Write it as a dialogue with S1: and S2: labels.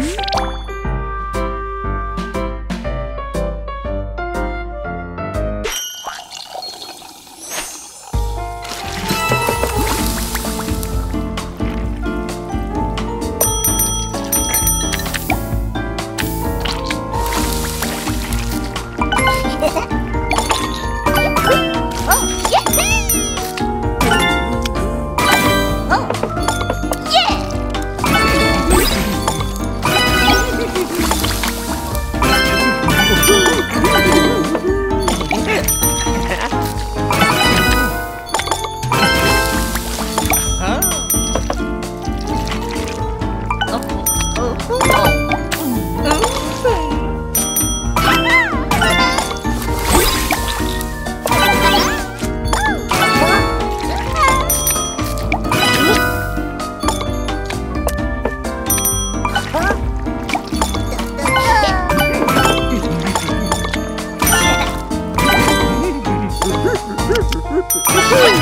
S1: Huh? Woo!